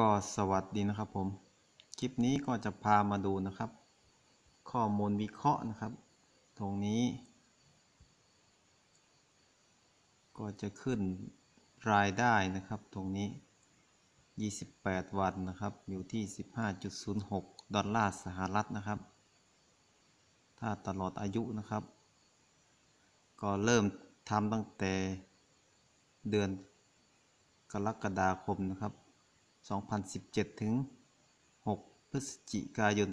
ก็สวัสดีนะครับผม คลิปนี้ก็จะพามาดูนะครับ ข้อมูลวิเคราะห์นะครับ ตรงนี้ ก็จะขึ้นรายได้นะครับ ตรงนี้ 28 วันนะครับ อยู่ที่ 15.06 ดอลลาร์สหรัฐนะครับ ถ้าตลอดอายุนะครับ ก็เริ่มทำตั้งแต่เดือนกรกฎาคมนะครับ 2017 ถึง 6 พฤศจิกายน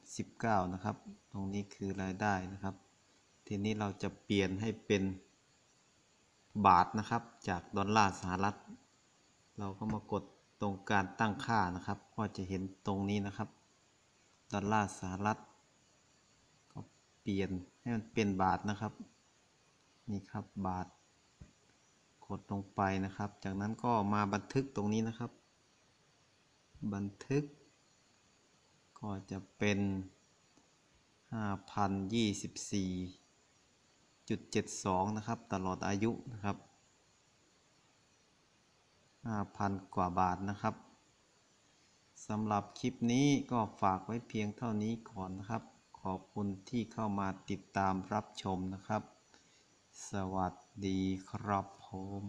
2019 นะครับ ตรงนี้คือรายได้นะครับ ทีนี้เราจะเปลี่ยนให้เป็นบาทนะครับ จากดอลลาร์สหรัฐ เราก็มากดตรงการตั้งค่านะครับก็จะเห็นตรงนี้นะครับ ดอลลาร์สหรัฐ ก็เปลี่ยนให้มันเป็นบาทนะครับ นี่ครับบาท กดลงไปนะครับ จากนั้นก็มาบันทึกตรงนี้นะครับ บันทึก ก็จะเป็น 5,024.72 นะครับ ตลอดอายุนะครับ 5,000 กว่าบาทนะครับสำหรับคลิปนี้ก็ฝากไว้เพียงเท่านี้ก่อนนะครับ ขอบคุณที่เข้ามาติดตามรับชมนะครับ สวัสดีครับผม